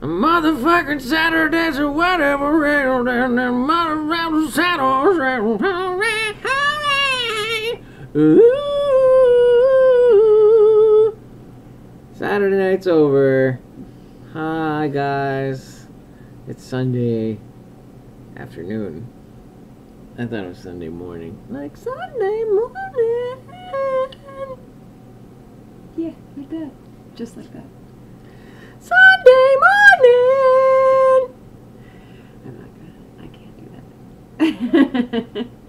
Motherfucking Saturdays or whatever, and mother Saturdays. Ooh. Saturday night's over. Hi guys. It's Sunday afternoon. I thought it was Sunday morning. Like Sunday morning. Yeah, like that. Just like that. Sunday morning. I'm not gonna. I can't do that.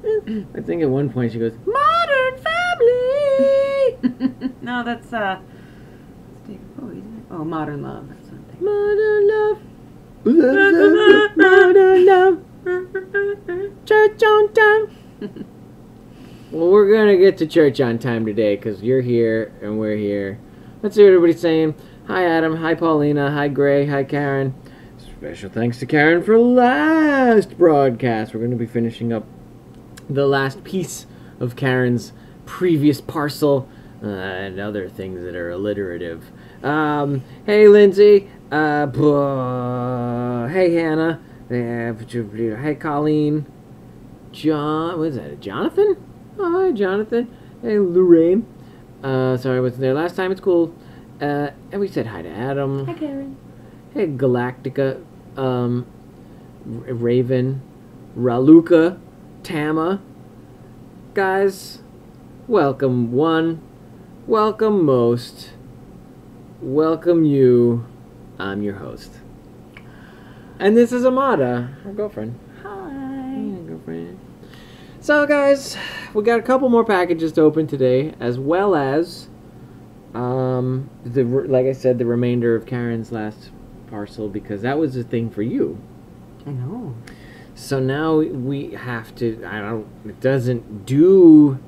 I think at one point she goes, Modern Family. no, that's uh. Bowie, isn't it? Oh, Modern Love or something. Modern love. Modern love. Church on time. Well, we're gonna get to church on time today because you're here and we're here. Let's see what everybody's saying. Hi, Adam. Hi, Paulina. Hi, Gray. Hi, Karen. Special thanks to Karen for last broadcast. We're gonna be finishing up the last piece of Karen's previous parcel uh, and other things that are alliterative. Um, hey, Lindsay. Uh, hey, Hannah. Hey, Colleen. John. What is that? Jonathan? Oh, hi, Jonathan. Hey, Lorraine. Uh, sorry, I wasn't there last time. It's cool. Uh, and we said hi to Adam. Hi, Karen. Hey, Galactica, um, Raven, Raluca, Tama. Guys, welcome one, welcome most, welcome you. I'm your host. And this is Amada, our girlfriend. Hi. Yeah, girlfriend. So, guys, we got a couple more packages to open today, as well as, um, the like I said, the remainder of Karen's last parcel because that was a thing for you. I know. So now we have to. I don't. It doesn't do.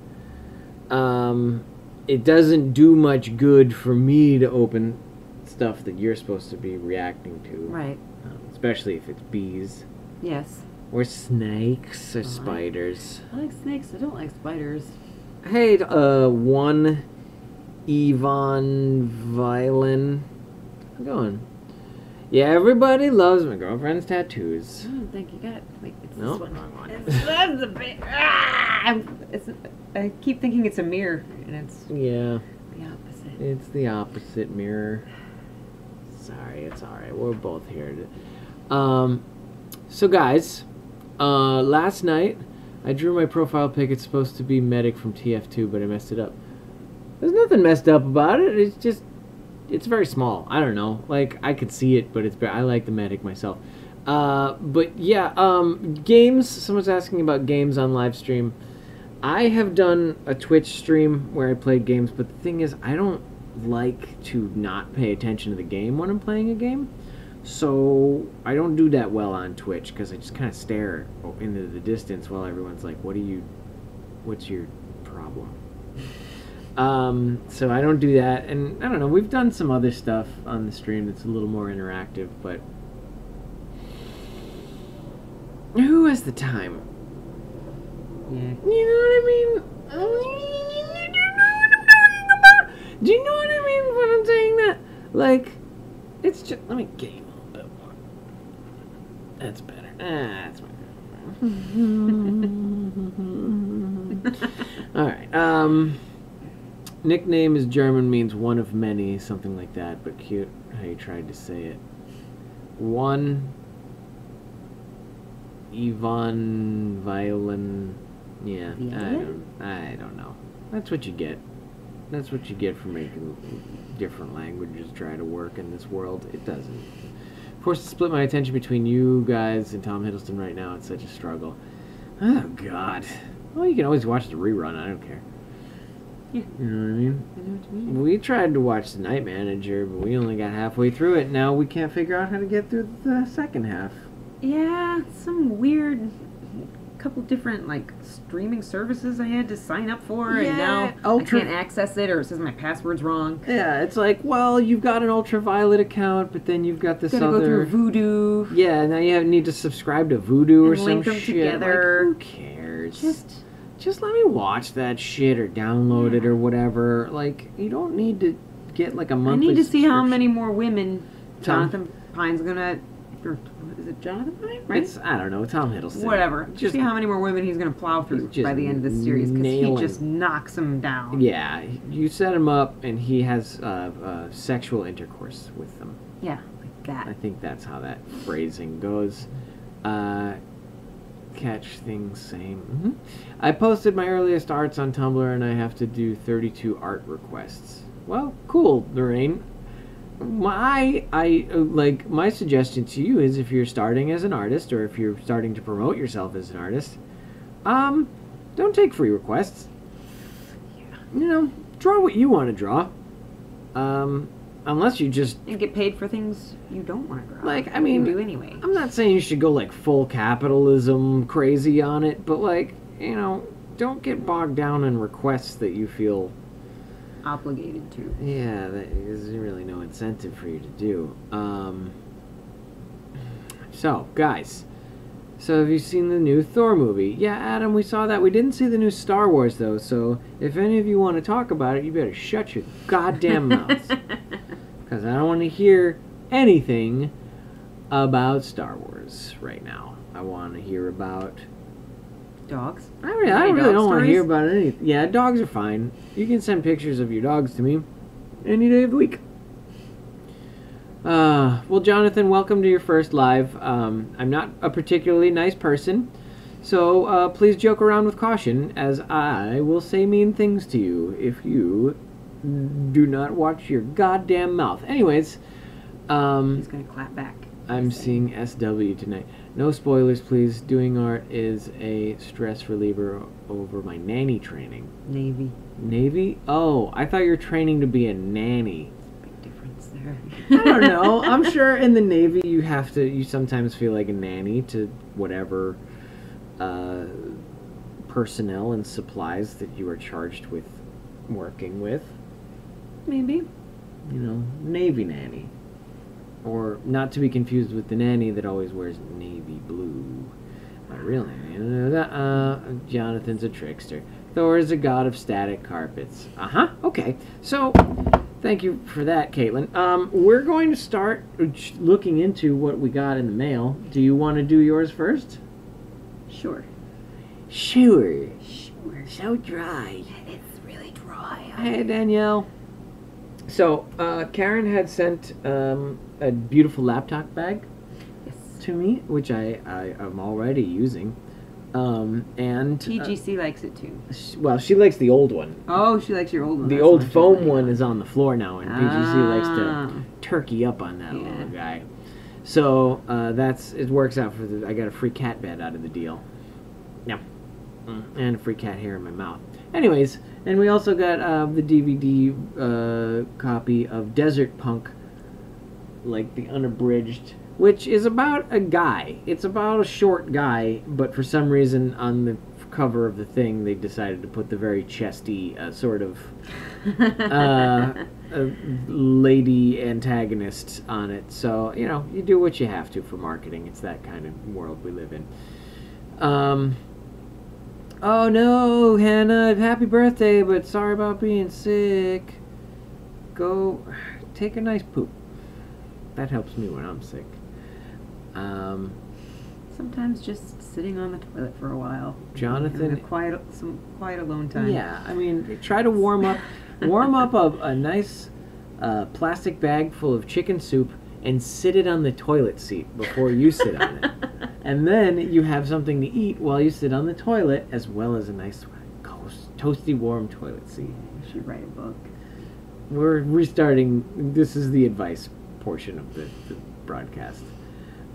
Um, it doesn't do much good for me to open stuff that you're supposed to be reacting to, Right. um, especially if it's bees Yes. Or snakes or Alright. spiders. I like snakes. I don't like spiders. Hey, uh, one Yvonne Violin. I'm going? Yeah, everybody loves my girlfriend's tattoos. I don't think you got. Wait, it's No, this one. wrong one. It's, that's a bit. Ah, it's, I keep thinking it's a mirror, and it's Yeah, the opposite. it's the opposite mirror. Sorry, it's alright. We're both here. To... Um, so guys, uh, last night I drew my profile pic. It's supposed to be Medic from TF2, but I messed it up. There's nothing messed up about it. It's just, it's very small. I don't know. Like I could see it, but it's. I like the Medic myself. Uh, but yeah, um, games. Someone's asking about games on live stream. I have done a Twitch stream where I played games, but the thing is, I don't like to not pay attention to the game when I'm playing a game. So I don't do that well on Twitch because I just kind of stare into the distance while everyone's like, "What are you? What's your problem?" Um, so I don't do that, and I don't know. We've done some other stuff on the stream that's a little more interactive, but who has the time? Yeah. You know what I mean? Do you know what I'm talking about? Do you know what I mean when I'm saying that? Like, it's just. Let me get you a little bit more. That's better. Ah, that's my Alright, um. Nickname is German, means one of many, something like that, but cute how you tried to say it. One. Yvonne Violin. Yeah, I don't, I don't know. That's what you get. That's what you get for making different languages try to work in this world. It doesn't. Of course, to split my attention between you guys and Tom Hiddleston right now, it's such a struggle. Oh, God. Well, you can always watch the rerun. I don't care. Yeah. You know what I mean? I know what you mean. We tried to watch The Night Manager, but we only got halfway through it. Now we can't figure out how to get through the second half. Yeah, some weird couple different like streaming services I had to sign up for Yeah, and now Ultra- I can't access it or it says my password's wrong. Yeah, it's like, well, you've got an ultraviolet account, but then you've got this Gotta other. go through Vudu. Yeah, now you have, need to subscribe to Vudu or And some link them shit. together. Like, who cares? Just just let me watch that shit or download it or whatever. Like, you don't need to get like a monthly. I need to see how many more women Tom? Jonathan Pine's gonna. Or, is it Jonathan Pine? Right. It's I don't know Tom Hiddleston. Whatever. Just see how many more women he's gonna plow through by the end of the series because he just knocks them down. Yeah, you set him up, and he has uh, uh, sexual intercourse with them. Yeah, like that. I think that's how that phrasing goes. Uh, catch things same. hmm I posted my earliest arts on Tumblr, and I have to do 32 art requests. Well, cool, Lorraine. My I like my suggestion to you is if you're starting as an artist or if you're starting to promote yourself as an artist, um, don't take free requests. You know, draw what you want to draw. Um, unless you just And get paid for things you don't want to draw. Like, I mean- do anyway. I'm not saying you should go like full capitalism crazy on it, but like, you know, don't get bogged down in requests that you feel, Obligated to. yeah, there's really no incentive for you to do. Um, so, guys, so have you seen the new Thor movie? Yeah, Adam, we saw that. We didn't see the new Star Wars though, so if any of you want to talk about it, you better shut your goddamn mouths. Because I don't want to hear anything about Star Wars right now. I want to hear about. Dogs. I really, I really dog don't want to hear about anything. Yeah, dogs are fine. You can send pictures of your dogs to me any day of the week. Uh, well, Jonathan, welcome to your first live. Um, I'm not a particularly nice person, so uh, please joke around with caution, as I will say mean things to you if you do not watch your goddamn mouth. Anyways, um, He's gonna clap back. I'm seeing SW tonight. No spoilers, please. Doing art is a stress reliever over my nanny training. Navy. Navy? Oh, I thought you were training to be a nanny. Big difference there. I don't know. I'm sure in the Navy you have to, you sometimes feel like a nanny to whatever uh, personnel and supplies that you are charged with working with. Maybe. you know, Navy nanny. Or not to be confused with the nanny that always wears navy blue. My real name. Uh, Jonathan's a trickster. Thor is a god of static carpets. Uh huh. Okay. So, thank you for that, Caitlin. Um, we're going to start looking into what we got in the mail. Do you want to do yours first? Sure. Sure. Sure. So dry. It's really dry. Hey, Danielle. So, uh, Karen had sent um, a beautiful laptop bag Yes. to me, which I, I am already using. Um, and uh, TGC likes it too. sh- well, she likes the old one. Oh, she likes your old one. The That's old foam one is on the floor now, and PGC likes Ah. to turkey up on that Yeah. little guy. So uh, that's it works out for the. I got a free cat bed out of the deal. Yeah, Mm, and a free cat hair in my mouth. Anyways, and we also got uh, the DVD uh, copy of Desert Punk, like the unabridged, which is about a guy. It's about a short guy, but for some reason on the cover of the thing they decided to put the very chesty uh, sort of uh, uh, lady antagonist on it. So you know, you do what you have to for marketing. It's that kind of world we live in. Um. Oh no, Hannah! Happy birthday, but sorry about being sick. Go take a nice poop. That helps me when I'm sick. Um, Sometimes just sitting on the toilet for a while. Jonathan- a quiet, some quiet alone time. Yeah, I mean, try to warm up, warm up a, a nice uh, plastic bag full of chicken soup and sit it on the toilet seat before you sit on it. And then you have something to eat while you sit on the toilet, as well as a nice, toast, toasty, warm toilet seat. You should write a book. We're restarting. This is the advice portion of the, the broadcast.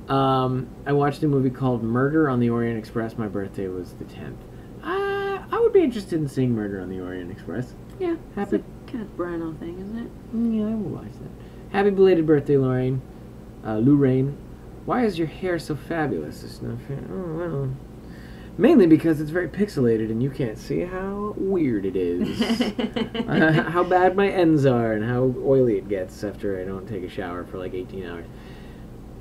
Um, I watched a movie called Murder on the Orient Express. My birthday was the 10th. Uh, I would be interested in seeing Murder on the Orient Express. Yeah. Happy- It's a Kenneth Branagh thing, isn't it? Mm, Yeah, I will watch that. Happy belated birthday, Lorraine. Uh, Lorraine. Why is your hair so fabulous? It's not fair. Oh, well. Mainly because it's very pixelated and you can't see how weird it is. Uh, how bad my ends are and how oily it gets after I don't take a shower for like 18 hours.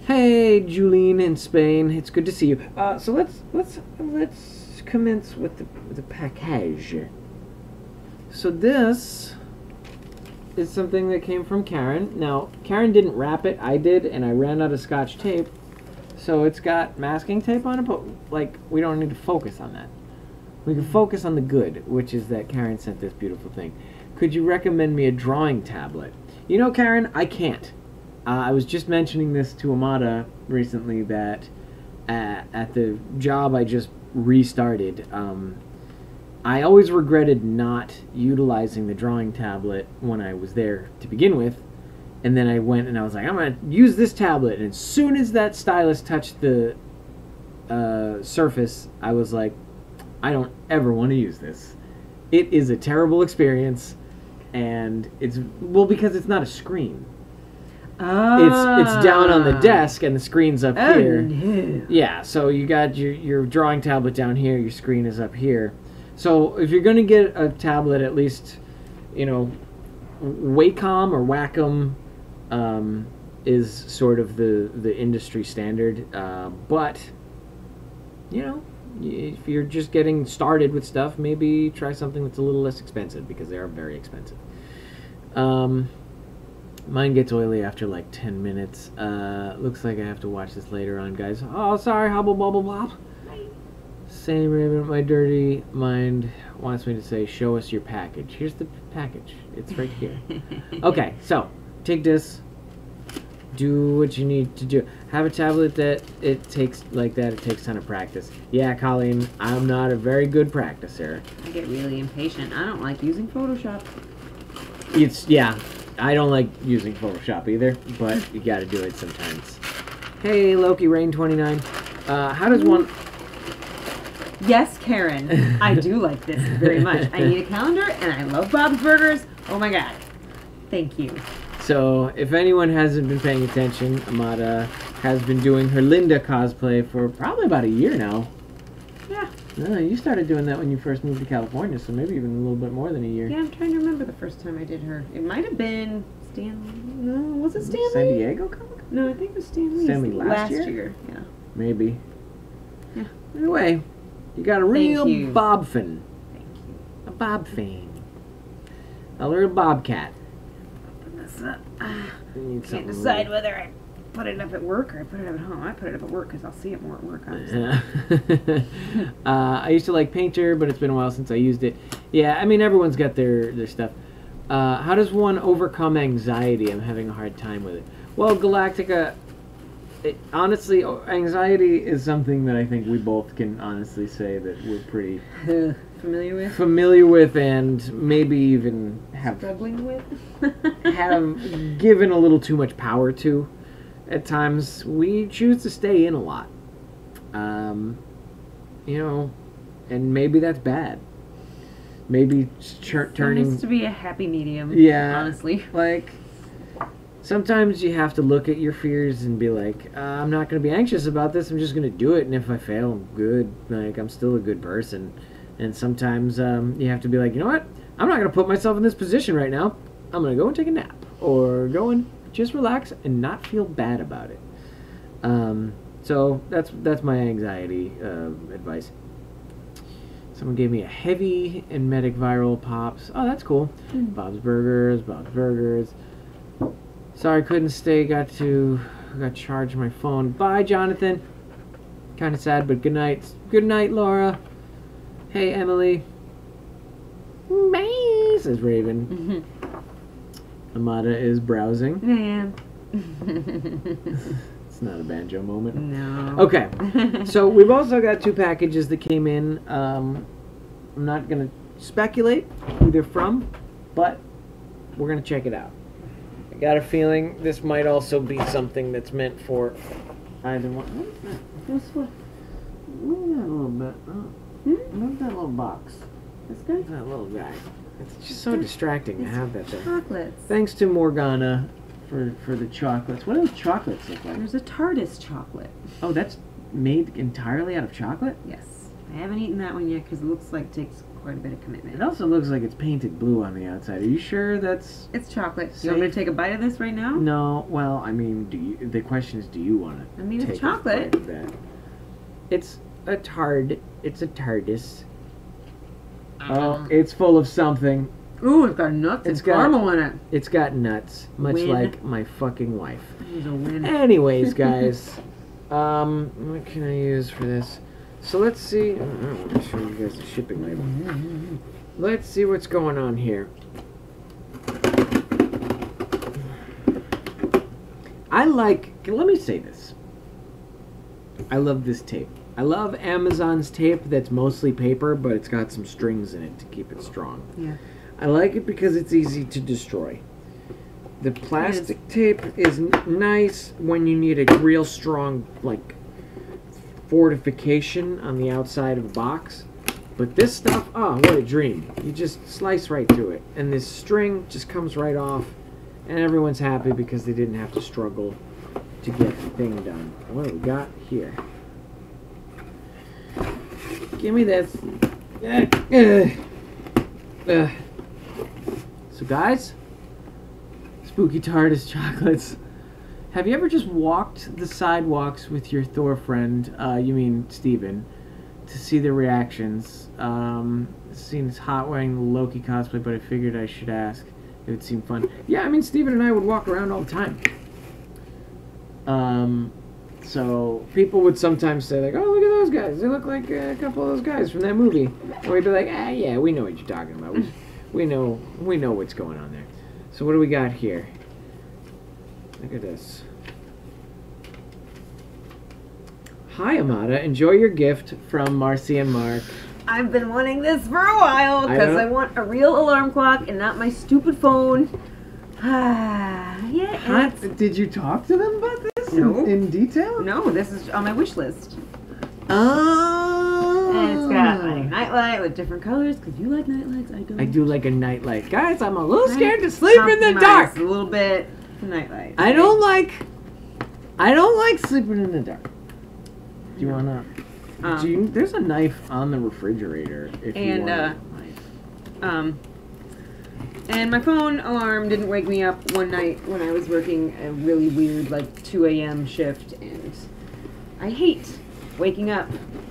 Hey, Julene in Spain. It's good to see you. Uh, so let's let's let's commence with the, the package. So this is something that came from Karen. Now, Karen didn't wrap it. I did, and I ran out of scotch tape. So it's got masking tape on it, but like we don't need to focus on that. We can focus on the good, which is that Karen sent this beautiful thing. Could you recommend me a drawing tablet? You know, Karen, I can't. Uh, I was just mentioning this to Amada recently that at, at the job I just restarted, um, I always regretted not utilizing the drawing tablet when I was there to begin with. And then I went and I was like, I'm going to use this tablet. And as soon as that stylus touched the uh, surface, I was like, I don't ever want to use this. It is a terrible experience. And it's, well, because it's not a screen. It's it's down on the desk and the screen's up Oh, here. no. Yeah, so you got your your drawing tablet down here, your screen is up here. So if you're gonna get a tablet, at least, you know, Wacom or Wacom um, is sort of the the industry standard. Uh, but you know, if you're just getting started with stuff, maybe try something that's a little less expensive because they are very expensive. Um, Mine gets oily after like 10 minutes. Uh, looks like I have to watch this later on, guys. Oh, sorry, hobble bubble bop. Same Raven, my dirty mind wants me to say, show us your package. Here's the package. It's right here. okay, so take this. Do what you need to do. Have a tablet that it takes like that. It takes a ton of practice. Yeah, Colleen, I'm not a very good practicer. I get really impatient. I don't like using Photoshop. It's yeah. I don't like using Photoshop either, but you got to do it sometimes. Hey, Loki Rain twenty nine. Uh, how does one? Yes, Karen. I do like this very much. I need a calendar, and I love Bob's Burgers. Oh my god. Thank you. So, if anyone hasn't been paying attention, Amada has been doing her Linda cosplay for probably about a year now. Yeah. No, you started doing that when you first moved to California, so maybe even a little bit more than a year. Yeah, I'm trying to remember the first time I did her. It might have been Stan. No, was it Stanley? San Diego Comic? No, I think it was Stanley. Stanley last year? Yeah. Maybe. Yeah. Anyway, you got a real you. bob fin. Thank you. A bob fin. A little bobcat. Open this up. Need can't decide whether I put it up at work or I put it up at home. I put it up at work because I'll see it more at work. Obviously. uh, I used to like Painter, but it's been a while since I used it. Yeah, I mean everyone's got their their stuff. Uh, how does one overcome anxiety? I'm having a hard time with it. Well, Galactica. It, honestly, anxiety is something that I think we both can honestly say that we're pretty Familiar with? familiar with, and maybe even have Struggling with? have given a little too much power to. At times, we choose to stay in a lot. Um, you know, and maybe that's bad. Maybe ch- There turning needs to be a happy medium. Yeah. Honestly. like sometimes you have to look at your fears and be like uh, i'm not going to be anxious about this i'm just going to do it and if i fail i'm good like i'm still a good person and sometimes um, you have to be like you know what i'm not going to put myself in this position right now i'm going to go and take a nap or go and just relax and not feel bad about it um, so that's that's my anxiety uh, advice Someone gave me a heavy and medic viral pops. Oh, that's cool. Mm. Bob's Burgers, Bob's Burgers. Sorry, couldn't stay. Got to got to charge my phone. Bye, Jonathan. Kind of sad, but good night. Good night, Laura. Hey, Emily. Bye, says Raven. Mhm. Amada is browsing. I am. It's not a banjo moment. no. Okay. So we've also got two packages that came in. Um, I'm not gonna speculate who they're from, but we're gonna check it out. I got a feeling this might also be something that's meant for either one. What is that? Guess what? That a little bit. Oh, Hmm? move that little box. This guy? That little guy. It's just so distracting to have that there. Chocolates. Thanks to Morgana for for the chocolates. What do those chocolates look like? There's a TARDIS chocolate. Oh, that's made entirely out of chocolate. Yes. I haven't eaten that one yet because it looks like it takes quite a bit of commitment. It also looks like it's painted blue on the outside. Are you sure that's It's chocolate. You want me to take a bite of this right now? no? Well, I mean, do you? The question is, do you want to? I mean, it's take a chocolate. bite of that? It's a tard. It's a TARDIS. Oh, Um, it's full of something. Ooh, it's got nuts It's and got- caramel in it. It's got nuts, much Win. like my fucking wife. A win. Anyways, guys, um, what can I use for this? So let's see. I don't. I'm gonna show you guys the shipping label. Let's see what's going on here. I like. Let me say this. I love this tape. I love Amazon's tape that's mostly paper, but it's got some strings in it to keep it strong. Yeah. I like it because it's easy to destroy. The plastic tape is nice when you need a real strong, like, fortification on the outside of a box. But this stuff, oh, what a dream. You just slice right through it. And this string just comes right off. And everyone's happy because they didn't have to struggle to get the thing done. What do we got here? Give me this. Eh. Ugh. So, guys, spooky TARDIS chocolates. Have you ever just walked the sidewalks with your Thor friend, uh, you mean Steven, to see their reactions? Um, seems hot wearing the Loki cosplay, but I figured I should ask. It would seem fun. Yeah, I mean, Steven and I would walk around all the time. Um, so people would sometimes say like, "Oh, look at those guys! They look like a couple of those guys from that movie." And we'd be like, "Ah, yeah, we know what you're talking about. We, we know, we know what's going on there." So what do we got here? Look at this. Hi, Amada. Enjoy your gift from Marcy and Mark. I've been wanting this for a while because don't- I, want a real alarm clock and not my stupid phone. Ah, yeah. Did you talk to them about this No. in, in detail? no, this is on my wish list. Oh. And it's got like nightlight with different colors because you like nightlights. I don't. I do like a nightlight, guys. I'm a little scared to sleep in the dark. A little bit nightlight. I don't like. I don't like sleeping in the dark. Do you wanna? Um, do you, there's a knife on the refrigerator. If you And, want uh, a knife. Um, and my phone alarm didn't wake me up one night when I was working a really weird, like 2 a.m. shift, and I hate waking up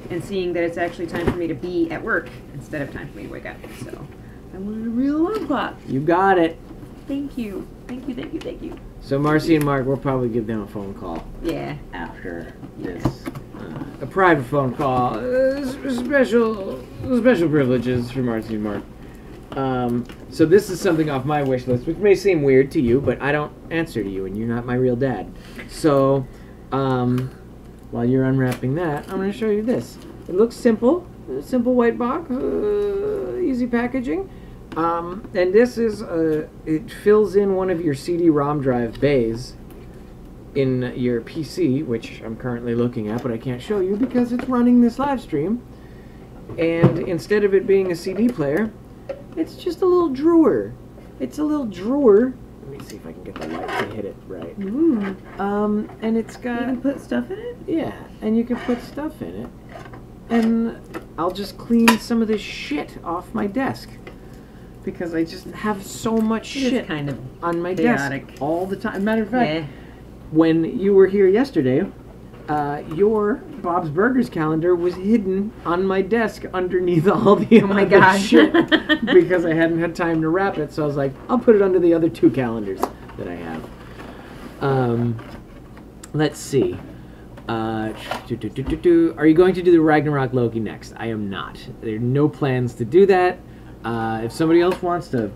and seeing that it's actually time for me to be at work instead of time for me to wake up. So I wanted a real alarm clock. You got it. Thank you, thank you, thank you, thank you. So Marcy and Mark, we'll probably give them a phone call Yeah. after this. Uh, a private phone call. Uh, special, special privileges for Marcy and Mark. Um, so this is something off my wish list, which may seem weird to you, but I don't answer to you, and you're not my real dad. So, um, while you're unwrapping that, I'm going to show you this. It looks simple, a simple white box, uh, easy packaging. Um, and this is uh, it fills in one of your CD-ROM drive bays in your PC, which I'm currently looking at, but I can't show you because it's running this live stream. And instead of it being a CD player, it's just a little drawer. It's a little drawer. Let me see if I can get the light to hit it right. Ooh. Um, and it's got You can put stuff in it? yeah, and you can put stuff in it. And I'll just clean some of this shit off my desk because I just have so much It is shit kind of. on my chaotic. desk all the time. Matter of fact, Yeah. when you were here yesterday, uh, your Bob's Burgers calendar was hidden on my desk underneath all the Oh my gosh. shit because I hadn't had time to wrap it. So I was like, I'll put it under the other two calendars that I have. Um, let's see. Uh, do, do, do, do, do. Are you going to do the Ragnarok Loki next? I am not. There are no plans to do that. Uh, if somebody else wants to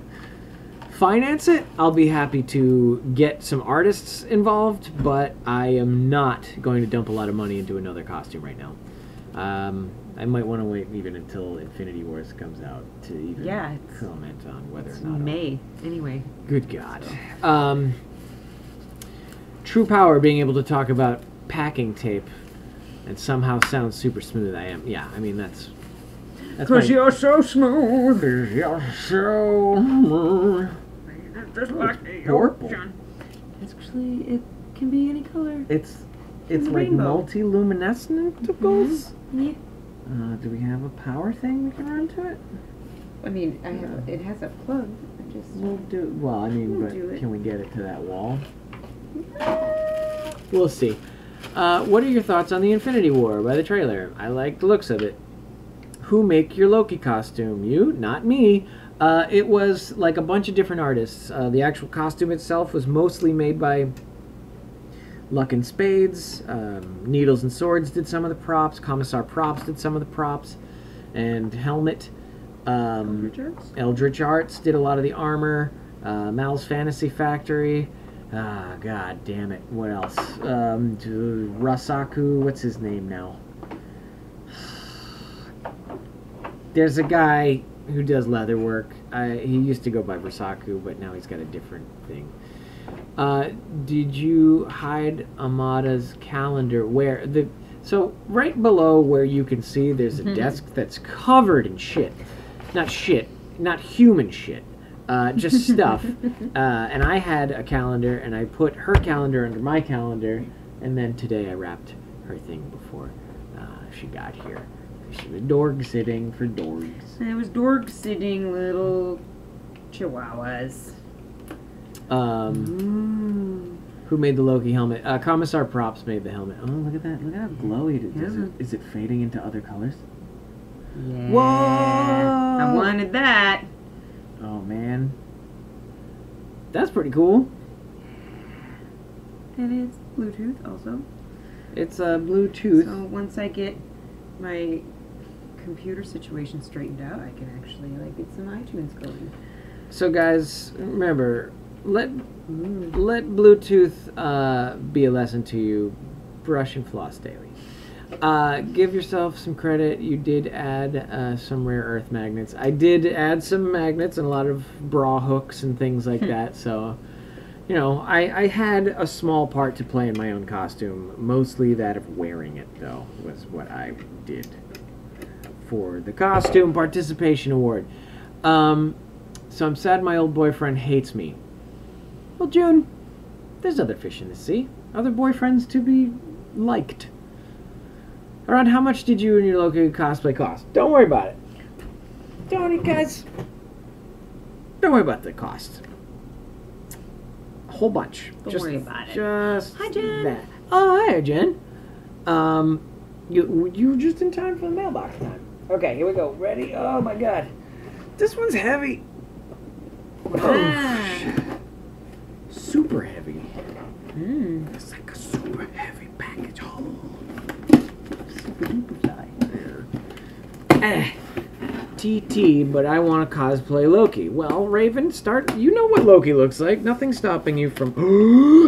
finance it, I'll be happy to get some artists involved, but I am not going to dump a lot of money into another costume right now. Um, I might want to wait even until Infinity Wars comes out to even Yeah, comment on whether or not. I'll- May. Anyway. Good God. Um, true power being able to talk about packing tape and somehow sound super smooth. I am. Yeah, I mean, that's. That's my- you're so smooth. You're so smooth. Just like the Purple. ocean. Actually, it can be any color. It's it's a like rainbow. multi-luminescentacles. Yeah. Uh, do we have a power thing we can run to it? I mean, I have, it has a plug. I just. We'll do. Well, I mean, We'll but can we get it to that wall? We'll see. Uh, what are your thoughts on the Infinity War by the trailer? I like the looks of it. Who make your Loki costume? You, not me. Uh, it was like a bunch of different artists. Uh, the actual costume itself was mostly made by Luck and Spades. Um, Needles and Swords did some of the props. Commissar Props did some of the props. And Helmet. Um, Richards? Eldritch Arts did a lot of the armor. Uh, Mal's Fantasy Factory. Ah, god damn it. What else? Um, Rasaku. What's his name now? There's a guy who does leather work. I, he used to go by Rasaku, but now he's got a different thing. Uh, did you hide Amada's calendar? Where the so right below where you can see there's a desk that's covered in shit, not shit, not human shit, uh, just stuff. uh, and I had a calendar, and I put her calendar under my calendar, and then today I wrapped her thing before uh, she got here. Dorg sitting for dorgs. It was dork sitting little chihuahuas. Um, Mm. Who made the Loki helmet? Uh, Commissar Props made the helmet. Oh, look at that! Look at how glowy it is. Is Yeah. it, is it fading into other colors? Yeah. Whoa! I wanted that. Oh man, that's pretty cool. And it's Bluetooth also. It's a uh, Bluetooth. So once I get my computer situation straightened out, I can actually like get some iTunes going. So guys, remember, let let Bluetooth uh, be a lesson to you. Brush and floss daily. Uh, give yourself some credit. You did add uh, some rare earth magnets. I did add some magnets and a lot of bra hooks and things like that. So, you know, I, I had a small part to play in my own costume. Mostly that of wearing it, though, was what I did for the costume participation award. Um, so I'm sad my old boyfriend hates me. Well, June, there's other fish in the sea. Other boyfriends to be liked. Around how much did you and your local cosplay cost? Don't worry about it. Don't worry, guys. Don't worry about the cost. A whole bunch. Don't just, worry about it. Just Hi, Jen. that. Oh, hi, Jen. Um, you you were just in time for the mailbox time. Okay, here we go. Ready? Oh my god, this one's heavy. Ah. Super heavy. Mm. It's like a super heavy package. Oh. Eh. TT, but I want to cosplay Loki. Well, Raven, start. You know what Loki looks like. Nothing stopping you from.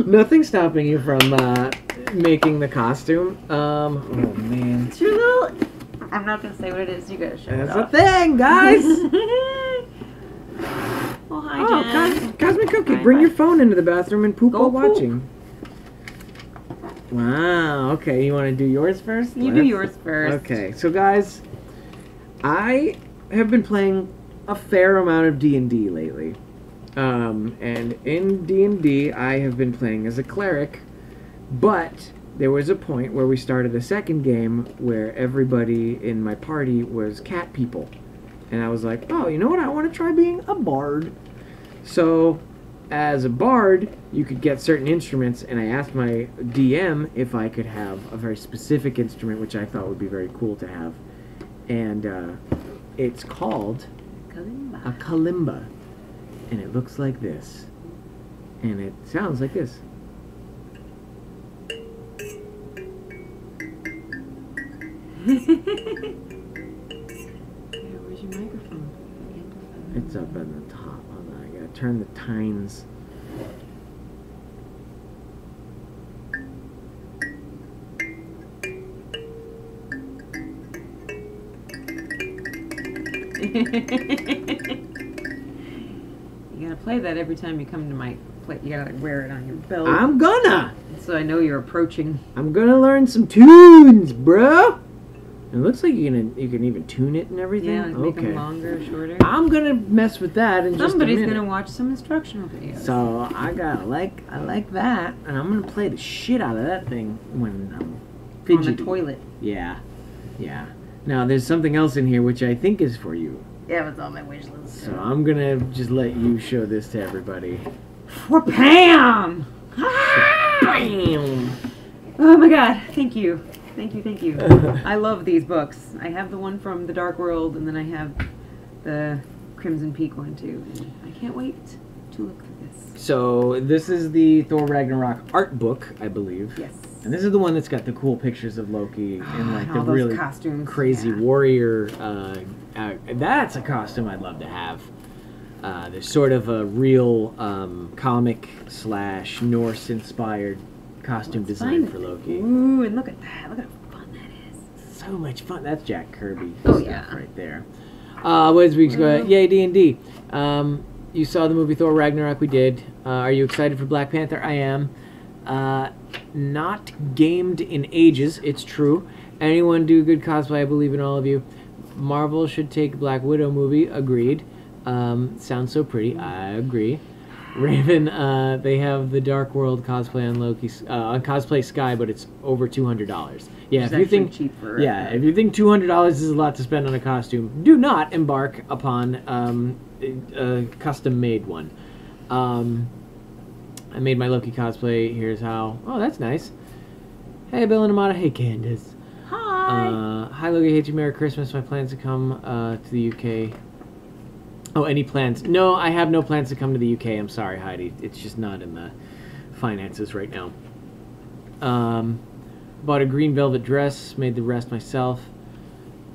nothing stopping you from uh, making the costume. Um. Oh man. It's your little. I'm not gonna say what it is. You gotta show That's it a thing, guys. well, hi, oh, Jen. Cos- Cosmic Cookie, Bye, bring your phone into the bathroom and poop Go while poop. watching. Wow. Okay, you want to do yours first? You do Let's- yours first. Okay, so guys, I have been playing a fair amount of D and D lately, um, and in D and D, I have been playing as a cleric, but there was a point where we started a second game where everybody in my party was cat people, and I was like, oh, you know what? I want to try being a bard. So, as a bard, you could get certain instruments, and I asked my DM if I could have a very specific instrument, which I thought would be very cool to have. And uh, it's called Kalimba. a kalimba, and it looks like this, and it sounds like this. Yeah, where's your microphone? It's up on the top. Hold on, I gotta turn the tines. you gotta play that every time you come to my play. You gotta like, wear it on your belt, I'm gonna. so I know you're approaching. I'm gonna learn some tunes, bro. It looks like you can you can even tune it and everything. Yeah, like make okay. them longer, shorter. I'm gonna mess with that just Somebody's gonna watch some instructional videos. So I got like I like that, and I'm gonna play the shit out of that thing when I'm on the toilet. Yeah, yeah. Now there's something else in here which I think is for you. Yeah, it's on my wish list. So I'm gonna just let you show this to everybody. For Pam. Bam! Oh my god, thank you. Thank you, thank you. I love these books. I have the one from The Dark World, and then I have the Crimson Peak one too. And I can't wait to look through this. So this is the Thor Ragnarok art book, I believe. Yes. And this is the one that's got the cool pictures of Loki and like And the really costumes. crazy yeah. warrior. Uh, uh, that's a costume I'd love to have. Uh, there's sort of a real um, comic slash Norse inspired costume Let's design for. Loki. Ooh, and look at that. Look at how fun that is. So much fun. That's Jack Kirby Oh, stuff yeah. right there. Uh, what is week's go? Mhm. Yay D and D. Um, you saw the movie Thor Ragnarok. We did. Uh, are you excited for Black Panther? I am. Uh, not gamed in ages. It's true. Anyone do good cosplay? I believe in all of you. Marvel should take Black Widow movie. Agreed. Um, sounds so pretty. I agree. Raven, uh, they have the Dark World cosplay on Loki uh, on Cosplay Sky, but it's over two hundred dollars. Yeah, It's if you think cheaper. yeah, if you think two hundred dollars is a lot to spend on a costume, do not embark upon um, a custom-made one. Um, I made my Loki cosplay. Here's how. Oh, that's nice. Hey, Bill and Amada. Hey, Candace. Hi. Uh, hi, Loki. Hate you. Merry Christmas. My plans to come uh, to the UK. Oh, any plans? No, I have no plans to come to the UK. I'm sorry, Heidi. It's just not in the finances right now. Um, bought a green velvet dress. Made the rest myself.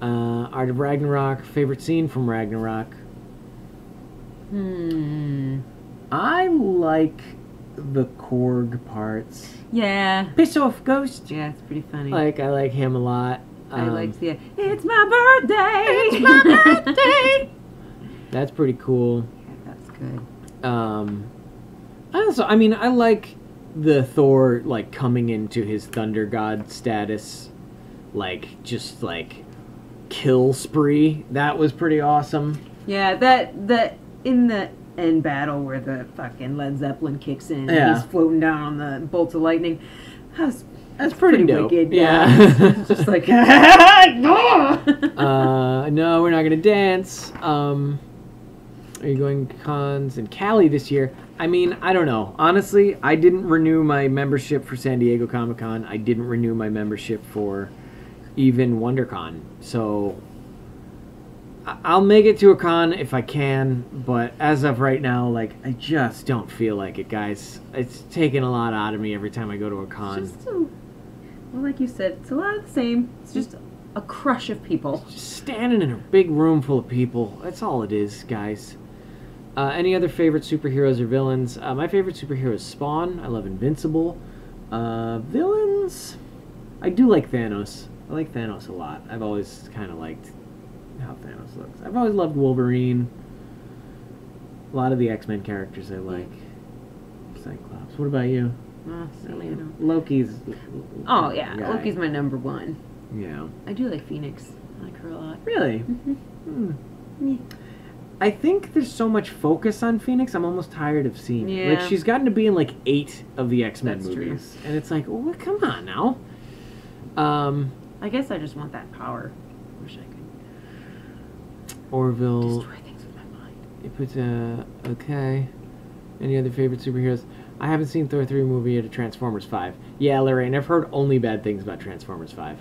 Uh, Art of Ragnarok. Favorite scene from Ragnarok. hmm. I like the Korg parts. Yeah. Piss off, ghost. Yeah, it's pretty funny. Like I like him a lot. I Um, liked the It's my birthday. It's my birthday. That's pretty cool. Yeah, that's good. Um, I also, I mean, I like the Thor like coming into his Thunder God status, like just like kill spree. That was pretty awesome. Yeah, that that in the end battle where the fucking Led Zeppelin kicks in Yeah. and he's floating down on the bolts of lightning. That's That's pretty, pretty wicked. Yeah. Just like uh, uh, no, we're not gonna dance. Um, are you going cons in Cali this year? I mean, I don't know. Honestly, I didn't renew my membership for San Diego Comic Con. I didn't renew my membership for even WonderCon. So I'll make it to a con if I can, but as of right now, like I just don't feel like it, guys. It's taking a lot out of me every time I go to a con. just a, well, like you said, it's a lot of the same. It's just a crush of people. Just standing in a big room full of people. That's all it is, guys. Uh, any other favorite superheroes or villains? Uh, my favorite superhero is Spawn. I love Invincible. Uh, villains? I do like Thanos. I like Thanos a lot. I've always kind of liked how Thanos looks. I've always loved Wolverine. A lot of the X Men characters I like. Cyclops. What about you? Uh, know. Loki's. Oh yeah, guy. Loki's my number one. Yeah. I do like Phoenix. I like her a lot. Really? Mhm. Hmm. Yeah. I think there's so much focus on Phoenix. I'm almost tired of seeing. it. Like she's gotten to be in like eight of the X Men That's true. movies, and it's like, well, come on now. Um, I guess I just want that power. Wish I could Orville. destroy things with my mind. It puts uh okay. Any other favorite superheroes? I haven't seen Thor three movie yet. Or Transformers five. Yeah, Lorraine. I've heard only bad things about Transformers five.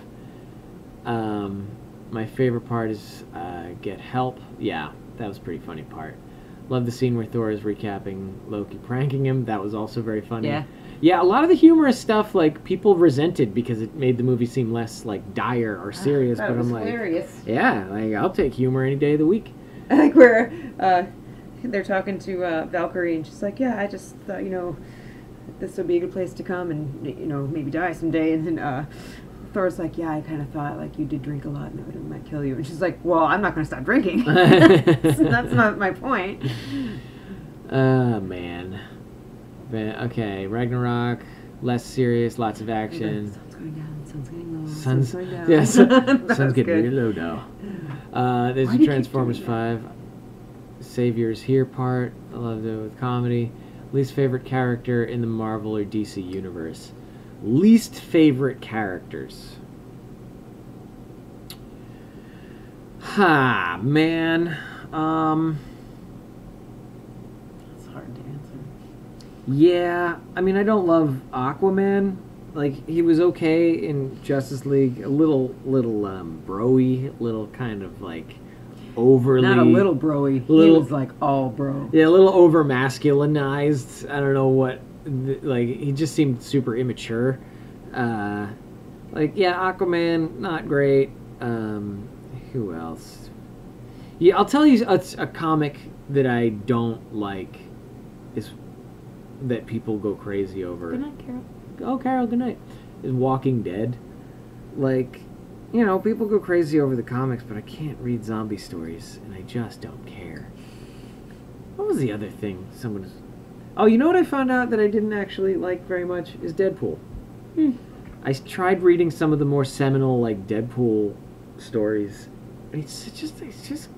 Um, my favorite part is uh, get help. Yeah, that was a pretty funny part. Love the scene where Thor is recapping Loki pranking him. That was also very funny. Yeah. Yeah, a lot of the humorous stuff like people resented because it made the movie seem less like dire or serious. That but was I'm like, hilarious. yeah, like I'll take humor any day of the week. like where uh, they're talking to uh, Valkyrie, and she's like, "Yeah, I just thought you know this would be a good place to come and you know maybe die someday." And then uh, Thor's like, "Yeah, I kind of thought like you did drink a lot, and it would- might kill you." And she's like, "Well, I'm not going to stop drinking. That's not my point." Oh man. But, okay, Ragnarok, less serious, lots of action. Sun's going down. Sun's getting low. Sun's, going down. yeah, sun, sun's getting good. real low now. Uh, there's Why the do you keep Transformers doing Five, Saviors here part. I love it with comedy. Least favorite character in the Marvel or DC universe. Least favorite characters. Ha man. Um. It's hard to answer. Yeah, I mean, I don't love Aquaman, like he was okay in Justice League, a little little um, broy, little kind of like overly Not a little broy. He Little- was like all bro. yeah, a little over masculinized. I don't know what th- like he just seemed super immature. Uh, like yeah, Aquaman not great. Um, who else? Yeah, I'll tell you a, a comic that I don't like is that people go crazy over. Good night, Carol. Oh, Carol, good night. Is Walking Dead. Like, you know, people go crazy over the comics, but I can't read zombie stories, and I just don't care. What was the other thing someone was... Oh, you know what I found out that I didn't actually like very much? Is Deadpool. Hmm. I tried reading some of the more seminal, like, Deadpool stories. It's just, it's just...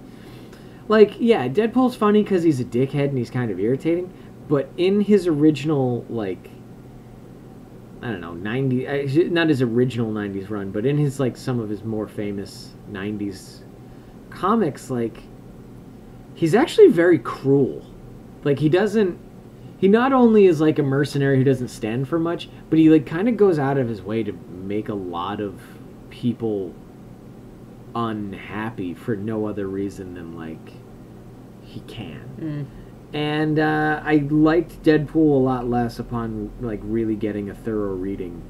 Like, yeah, Deadpool's funny because he's a dickhead and he's kind of irritating, but in his original, like, I don't know, 90 uh, not his original 90s run, but in his like some of his more famous 90s comics like he's actually very cruel. Like he doesn't he not only is like a mercenary who doesn't stand for much, but he like kind of goes out of his way to make a lot of people unhappy for no other reason than like he can Mm. and uh, I liked Deadpool a lot less upon like really getting a thorough reading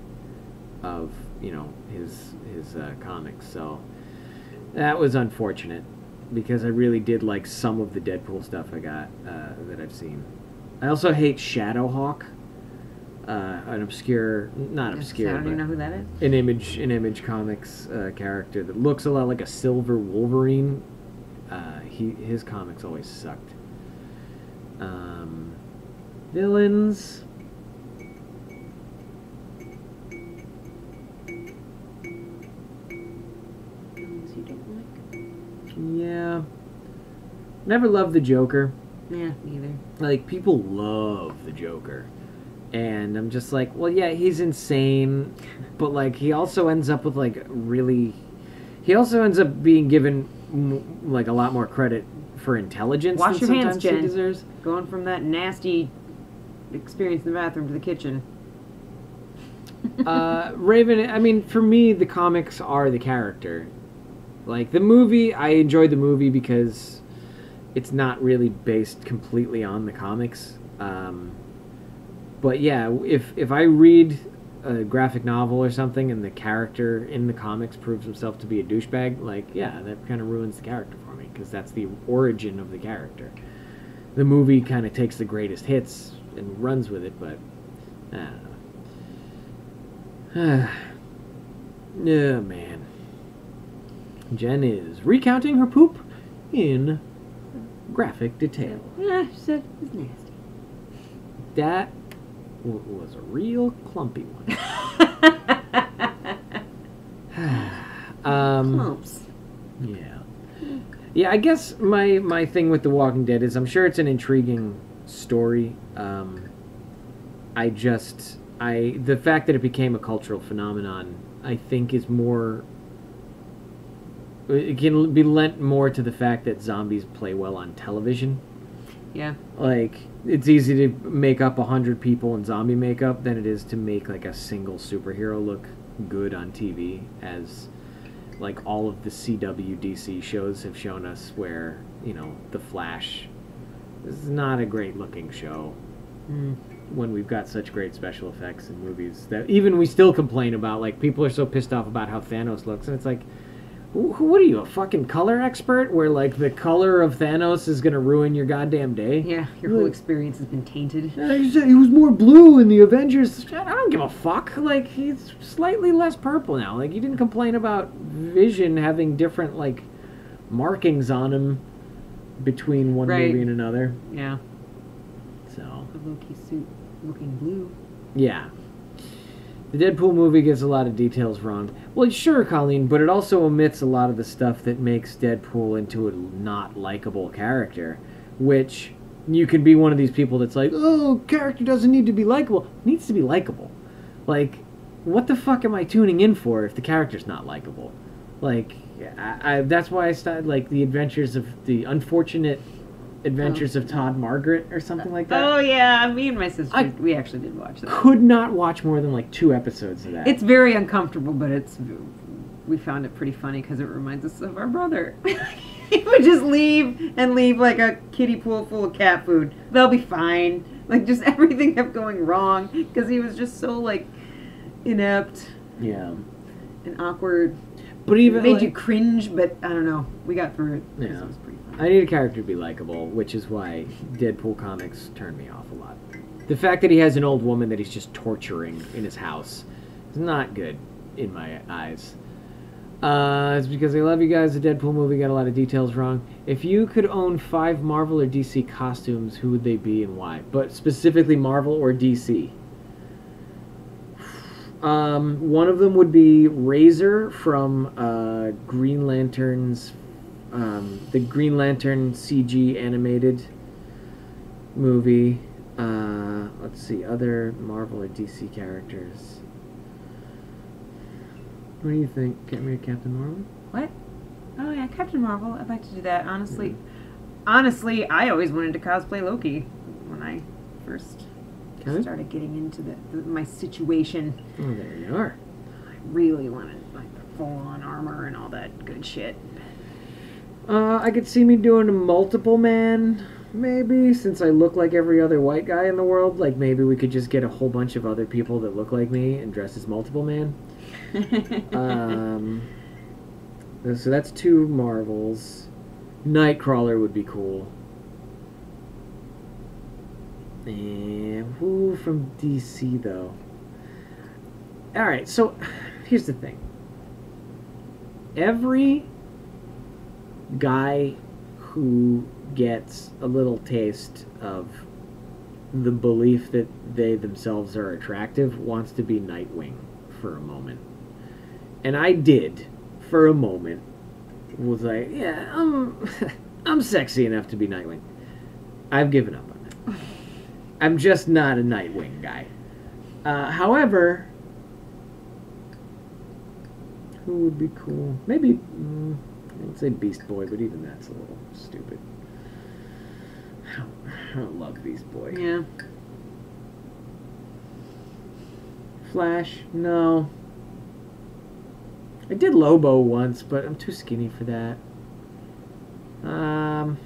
of you know his his uh, comics. So that was unfortunate because I really did like some of the Deadpool stuff I got uh, that I've seen. I also hate Shadowhawk, uh, an obscure, not Yes, obscure. I don't even know who that is. An image an image comics uh, character that looks a lot like a silver Wolverine. Uh, he his comics always sucked. Um, villains. Villains you don't like? Yeah. Never loved the Joker. Yeah, neither. Like people love the Joker. And I'm just like, well yeah, he's insane, but like he also ends up with like really he also ends up being given m- like a lot more credit for intelligence Wash than your hands, Jen. deserves. Going from that nasty experience in the bathroom to the kitchen. uh, Raven, I mean, for me, the comics are the character. Like the movie, I enjoyed the movie because it's not really based completely on the comics. Um, but yeah, if if I read a graphic novel or something and the character in the comics proves himself to be a douchebag, like yeah, that kind of ruins the character for me because that's the origin of the character. The movie kind of takes the greatest hits and runs with it, but I don't yeah, man. Jen is recounting her poop in graphic detail. Yeah, she said it's nasty. That w- was a real clumpy one. um, Clumps. yeah, yeah. I guess my my thing with The Walking Dead is I'm sure it's an intriguing story. Um, I just I the fact that it became a cultural phenomenon, I think, is more. It can be lent more to the fact that zombies play well on television. Yeah. Like it's easy to make up a hundred people in zombie makeup than it is to make like a single superhero look good on TV, as like all of the CW DC shows have shown us. Where you know the Flash is not a great looking show Mm. when we've got such great special effects in movies that even we still complain about. Like people are so pissed off about how Thanos looks, and it's like, what are you, a fucking color expert? Where like the color of Thanos is gonna ruin your goddamn day? Yeah, your whole Look. experience has been tainted. He was more blue in the Avengers. I don't give a fuck. Like he's slightly less purple now. Like you didn't complain about Vision having different like markings on him between one Right. movie and another. Yeah. So The Loki suit looking blue. yeah, the Deadpool movie gets a lot of details wrong. Well, sure, Colleen, but it also omits a lot of the stuff that makes Deadpool into a not likable character, which you can be one of these people that's like, oh, character doesn't need to be likable. Needs to be likable. Like, what the fuck am I tuning in for if the character's not likable? Like, I, I that's why I started like the adventures of the unfortunate Adventures of oh. Todd Margaret or something like that. Oh yeah, me and my sister, I- we actually did watch that. Could not watch more than like two episodes of that. It's very uncomfortable, but it's we found it pretty funny because it reminds us of our brother. he would just leave and leave like a kiddie pool full of cat food. They'll be fine. Like just everything kept going wrong because he was just so like inept yeah. and awkward. But It even made like- you cringe, but I don't know. We got through it. Yeah. I need a character to be likable, which is why Deadpool comics turn me off a lot. The fact that he has an old woman that he's just torturing in his house is not good in my eyes. Uh, it's because I love you guys. The Deadpool movie got a lot of details wrong. If you could own five Marvel or DC costumes, who would they be and why? But specifically Marvel or DC. Um, one of them would be Razer from uh, Green Lantern's, um, the Green Lantern CG animated movie. Uh, let's see, other Marvel or DC characters. What do you think? Get me Captain Marvel? What? Oh yeah, Captain Marvel. I'd like to do that. Honestly, honestly, I always wanted to cosplay Loki when I first Okay. started getting into the, the my situation. Oh, there you are. I really wanted like the full on armor and all that good shit. Uh, I could see me doing a multiple man, maybe, since I look like every other white guy in the world. Like, maybe we could just get a whole bunch of other people that look like me and dress as multiple man. um, so that's two Marvels. Nightcrawler would be cool. And who from DC though? All right, so here's the thing. Every guy who gets a little taste of the belief that they themselves are attractive wants to be Nightwing for a moment. And I did for a moment. Was like, yeah, I'm I'm sexy enough to be Nightwing. I've given up on it. I'm just not a Nightwing guy. Uh, however, who would be cool? Maybe mm, I'd say Beast Boy, but even that's a little stupid. I don't, I don't love Beast Boy. yeah. Flash, no. I did Lobo once, but I'm too skinny for that. Um,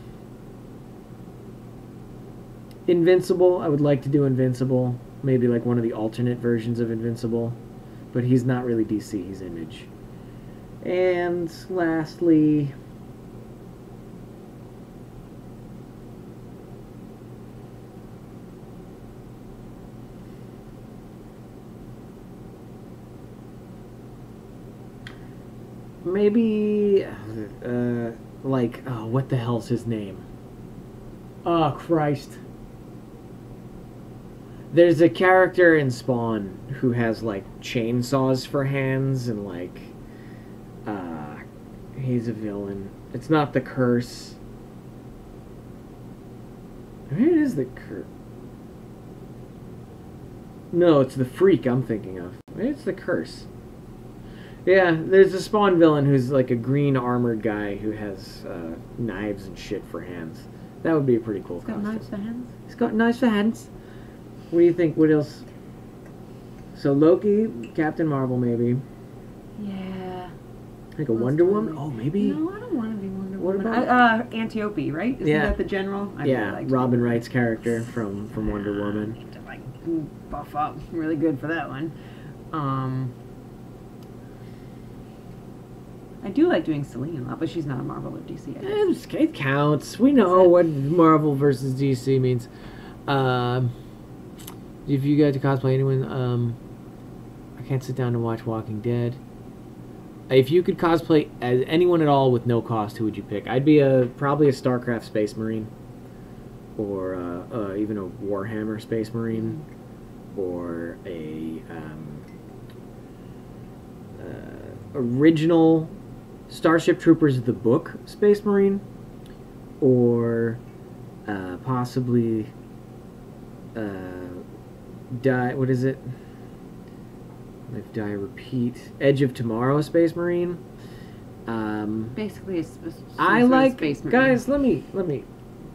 Invincible, I would like to do Invincible. Maybe like one of the alternate versions of Invincible. But he's not really DC, he's Image. And lastly. Maybe. Uh, like, oh, what the hell's his name? Oh, Christ. There's a character in Spawn who has, like, chainsaws for hands and, like. Uh, he's a villain. It's not the curse. Maybe it is the curse. No, it's the freak I'm thinking of. Maybe it's the curse. Yeah, there's a Spawn villain who's like a green armored guy who has uh, knives and shit for hands. That would be a pretty cool It's got costume. knives for hands. He's got knives for hands. What do you think? What else? So Loki, Captain Marvel, maybe. Yeah. Like a Wonder Woman. Oh, maybe. No, I don't want to be Wonder What Woman. about- uh, uh, Antiope, right? Isn't Yeah. that the general? I'd yeah, really like Robin Wright's character from from Wonder Woman. I need to like buff up. Really good for that one. Um, I do like doing Celine a lot, but she's not a Marvel or DC. I. Eh, It counts. We know what Marvel versus DC means. Um, if you got to cosplay anyone, um, I can't sit down and watch Walking Dead. If you could cosplay as anyone at all with no cost, who would you pick? I'd be a probably a StarCraft Space Marine, or uh, uh, even a Warhammer Space Marine, or a um, uh, original Starship Troopers of the book Space Marine, or uh, possibly uh, die. What is it? Live, die, repeat. Edge of Tomorrow Space Marine. Um, Basically, it's, it's some I like space marine. guys. Let me let me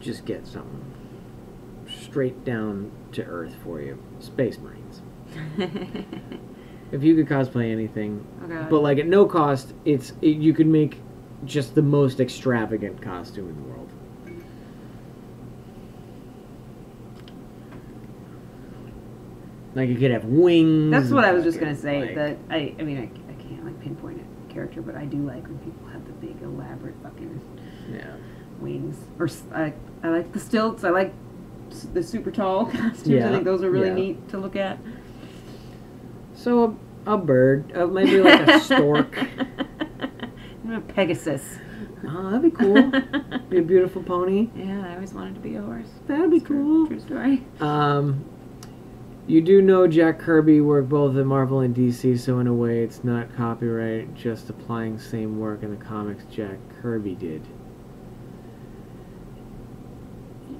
just get something straight down to earth for you. Space Marines. If you could cosplay anything, Oh, but like at no cost, it's it, you could make just the most extravagant costume in the world. Like you could have wings. That's what I was just gonna say. like- that I, I mean, I, I can't like pinpoint a character, but I do like when people have the big elaborate fucking yeah. wings. Or I, I like the stilts. I like the super tall costumes. Yeah, I think those are really yeah. neat to look at. So a, a bird, uh, maybe like a stork. a Pegasus. Oh, that'd be cool. be a beautiful pony. Yeah, I always wanted to be a horse. That'd be cool. true- True story. Um, you do know Jack Kirby worked both at Marvel and DC, so in a way, it's not copyright, just applying same work in the comics Jack Kirby did.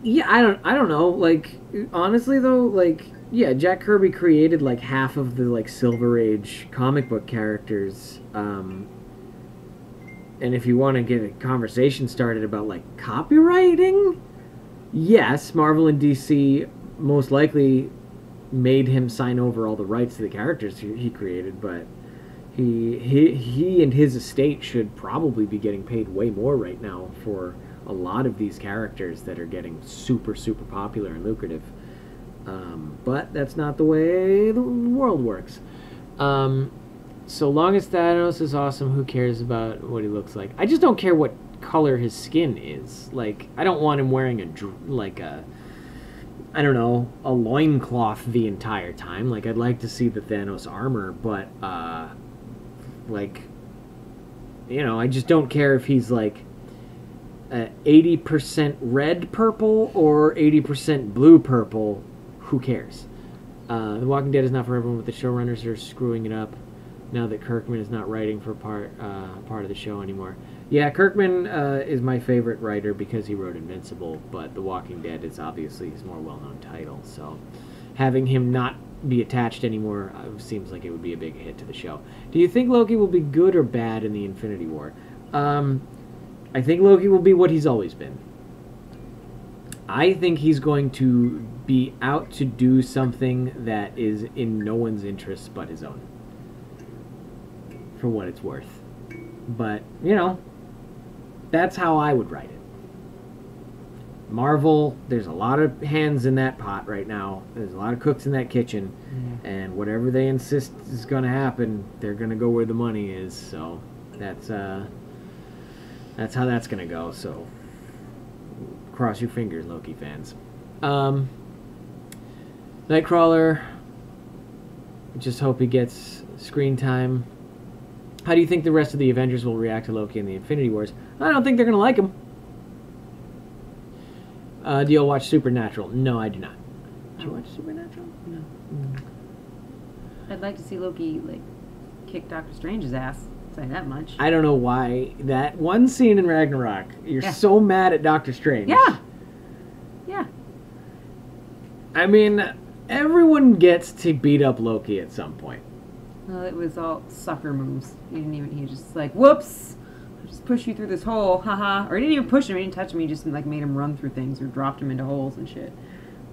Yeah, I don't, I don't know. Like, honestly, though, like, yeah, Jack Kirby created like half of the like Silver Age comic book characters. Um, and if you want to get a conversation started about like copyrighting, yes, Marvel and DC most likely made him sign over all the rights to the characters he, he created, but he, he he and his estate should probably be getting paid way more right now for a lot of these characters that are getting super super popular and lucrative. Um, but that's not the way the world works. Um, so long as Thanos is awesome, who cares about what he looks like? I just don't care what color his skin is. Like, I don't want him wearing a like a I don't know, a loincloth the entire time. Like I'd like to see the Thanos armor, but uh like you know, I just don't care if he's like uh, 80% red purple or 80% blue purple. Who cares? Uh, the Walking Dead is not for everyone, but the showrunners are screwing it up now that Kirkman is not writing for part uh, part of the show anymore. Yeah, Kirkman uh, is my favorite writer because he wrote Invincible, but The Walking Dead is obviously his more well-known title. So, having him not be attached anymore uh, seems like it would be a big hit to the show. Do you think Loki will be good or bad in the Infinity War? Um, I think Loki will be what he's always been. I think he's going to be out to do something that is in no one's interest but his own. For what it's worth. But, you know, that's how I would write it. Marvel, there's a lot of hands in that pot right now. There's a lot of cooks in that kitchen. And whatever they insist is going to happen, they're going to go where the money is. So that's uh that's how that's going to go. So cross your fingers, Loki fans. Um Nightcrawler just hope he gets screen time. How do you think the rest of the Avengers will react to Loki in the Infinity Wars? I don't think they're going to like him. Uh, do you all watch Supernatural? No, I do not. Do you watch Supernatural? No. I'd like to see Loki like kick Doctor Strange's ass. Say that much. I don't know why that one scene in Ragnarok. You're Yeah. so mad at Doctor Strange. yeah. Yeah. I mean, everyone gets to beat up Loki at some point. Well, it was all sucker moves. He didn't even. He was just like, "Whoops." I'll Just push you through this hole, haha. Or he didn't even push him. He didn't touch him. He just like made him run through things or dropped him into holes and shit.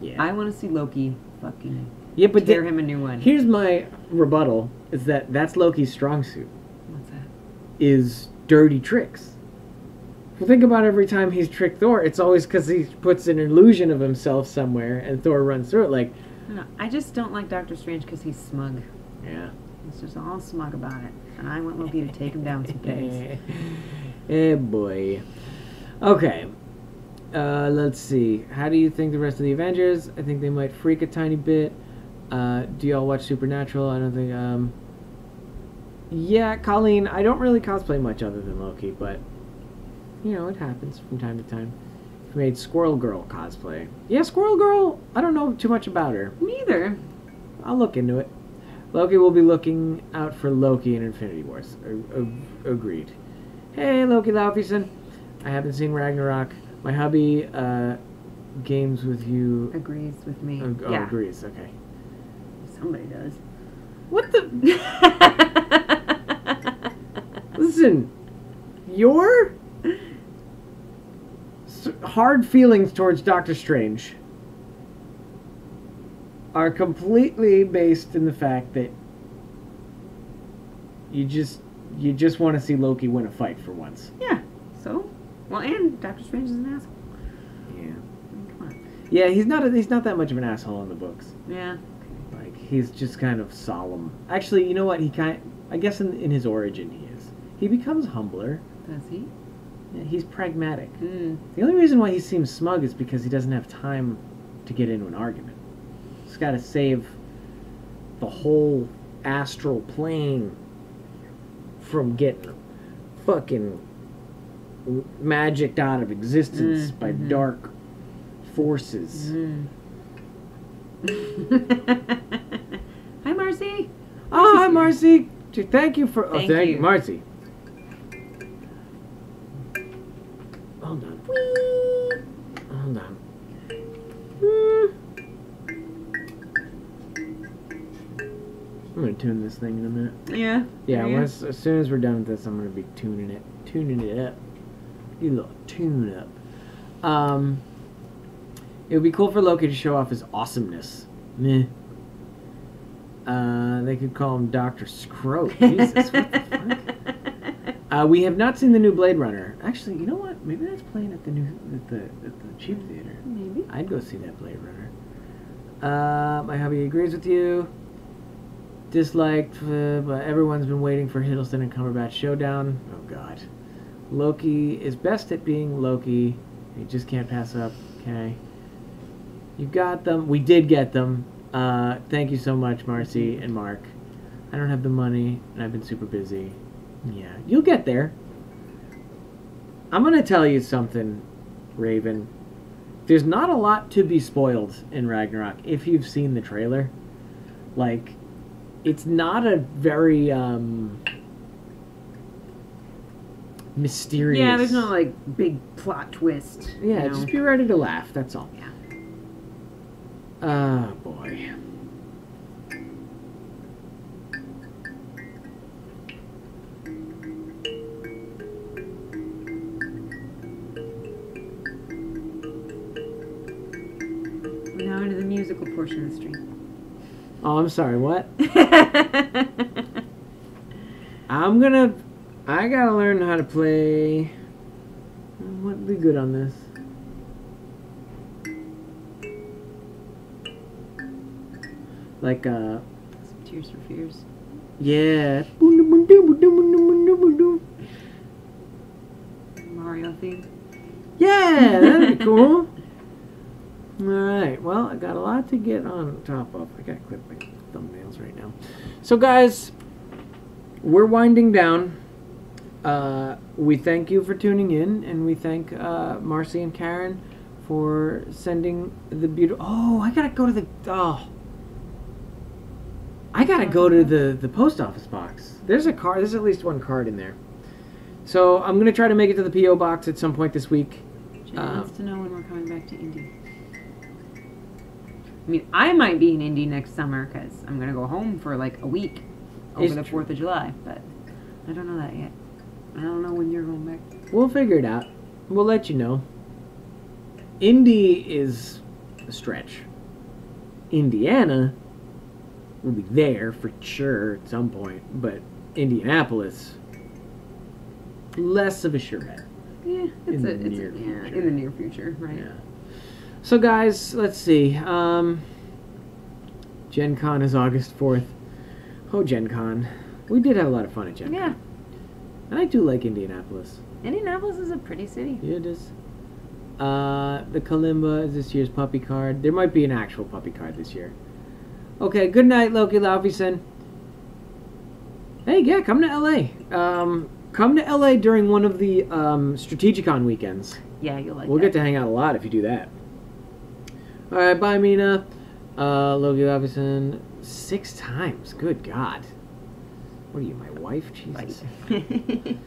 Yeah. I want to see Loki fucking yeah, but tear the- him a new one. here's my rebuttal: is that that's Loki's strong suit. What's that? is dirty tricks. Well, think about every time he's tricked Thor, it's always because he puts an illusion of himself somewhere and Thor runs through it. Like, I don't know. I just don't like Doctor Strange because he's smug. yeah. He's just all smug about it. And I want Loki to take him down some pegs. eh, boy. Okay. Uh, let's see. How do you think the rest of the Avengers? I think they might freak a tiny bit. Uh, do y'all watch Supernatural? I don't think. Um, yeah, Colleen. I don't really cosplay much other than Loki, but you know it happens from time to time. I've made Squirrel Girl cosplay. Yeah, Squirrel Girl. I don't know too much about her. Neither. I'll look into it. Loki will be looking out for Loki in Infinity Wars. A- agreed. Hey, Loki Laufeyson. I haven't seen Ragnarok. My hubby uh, games with you. Agrees with me. Oh, oh, yeah. agrees. Okay. Somebody does. What the? Listen, your. Hard feelings towards Doctor Strange are completely based in the fact that you just you just want to see Loki win a fight for once. Yeah. So, well, and Doctor Strange is an asshole. Yeah. I mean, come on. Yeah, he's not a, he's not that much of an asshole in the books. Yeah. Like he's just kind of solemn. Actually, you know what? He kind I guess in in his origin he is. He becomes humbler. Does he? Yeah, he's pragmatic. Mm. The only reason why he seems smug is because he doesn't have time to get into an argument. He's got to save the whole astral plane from getting fucking magicked out of existence Mm, by mhm. dark forces. Mm. Hi, Marcy. Oh, hi, Marcy. Thank you for. oh, Thank thank you. Marcy. Hold on. Hold on. I'm gonna tune this thing in a minute. Yeah. Yeah, Yeah. once as soon as we're done with this, I'm gonna be tuning it, tuning it up. You little tune up. Um, it would be cool for Loki to show off his awesomeness. Meh. Uh, they could call him Doctor Scroat. Jesus, what the fuck? Uh, we have not seen the new Blade Runner. Actually, you know what? Maybe that's playing at the new at the at the cheap theater. Maybe. I'd go see that Blade Runner. Uh, my hubby agrees with you. Disliked, uh, but everyone's been waiting for Hiddleston and Cumberbatch showdown. Oh God, Loki is best at being Loki. You just can't pass up. Okay, you got them. We did get them. Uh, thank you so much, Marcy and Mark. I don't have the money, and I've been super busy. Yeah, you'll get there. I'm gonna tell you something, Raven. There's not a lot to be spoiled in Ragnarok if you've seen the trailer. Like, it's not a very um mysterious. Yeah, there's no like big plot twist. Yeah, you know? just be ready to laugh. That's all. Yeah. Ah, boy. We're now into the musical portion of the stream. Oh, I'm sorry. What? I'm gonna. I gotta learn how to play. What be good on this? Like uh, Some Tears for Fears. yeah. Mario theme. Yeah, that'd be cool. All right. Well, I got a lot to get on top of. I got to clip my thumbnails right now. So, guys, we're winding down. Uh, we thank you for tuning in, and we thank uh, Marcy and Karen for sending the beautiful. Oh, I gotta go to the. Oh, I gotta go to the the post office box. There's a card. There's at least one card in there. So I'm gonna try to make it to the PO box at some point this week. Jen Um, wants to know when we're coming back to Indy. I mean, I might be in Indy next summer because I'm gonna go home for like a week over It's the. Fourth of July, but I don't know that yet. I don't know when you're going back. We'll figure it out. We'll let you know. Indy is a stretch. Indiana will be there for sure at some point, but Indianapolis, less of a sure bet. Yeah, it's In a, the it's near a, yeah, future. in the near future, right? Yeah. So, guys, let's see. Um, Gen Con is August 4th. Oh, Gen Con. We did have a lot of fun at Gen Yeah. Con. And I do like Indianapolis. Indianapolis is a pretty city. Yeah, it is. Uh, the Kalimba is this year's puppy card. There might be an actual puppy card this year. Okay, good night, Loki Laufeyson. Hey, yeah, come to LA. Um, come to LA during one of the um, Strategicon weekends. Yeah, you'll like we'll that. get to hang out a lot if you do that. All right, bye, Mina. Uh, Loki Laufeyson six times. Good God. What are you, my wife? Jesus.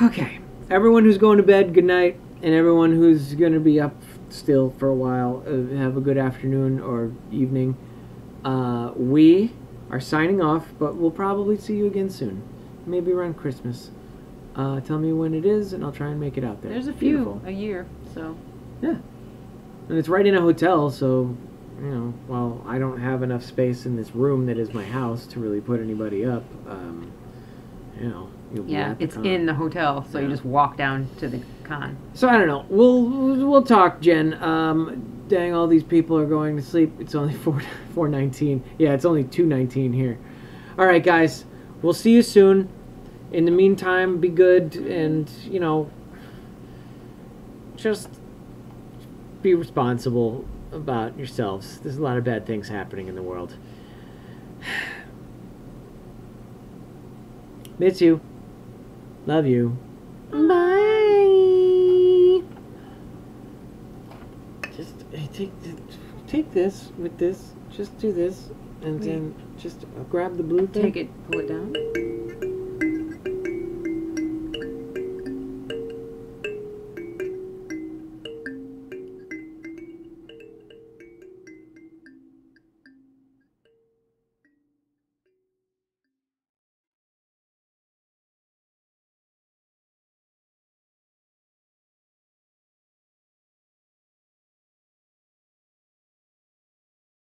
Okay. Everyone who's going to bed, good night. And everyone who's going to be up still for a while, uh, have a good afternoon or evening. Uh, we are signing off, but we'll probably see you again soon. Maybe around Christmas. Uh, tell me when it is, and I'll try and make it out there. There's a few Beautiful. a year, so so and it's right in a hotel, so you know, while I don't have enough space in this room that is my house to really put anybody up, um, you know, you'll Yeah, it's con. in the hotel, so you just walk down to the con. So I don't know. We'll we'll talk, Jen. Um, dang, all these people are going to sleep. It's only four four nineteen. Yeah, it's only two nineteen here. All right, guys. We'll see you soon. In the meantime, be good and you know, just be responsible about yourselves. There's a lot of bad things happening in the world. Miss you. Love you. Bye. Just take take this with this. Just do this, and Wait. then just grab the blue thing. Take it, pull it down.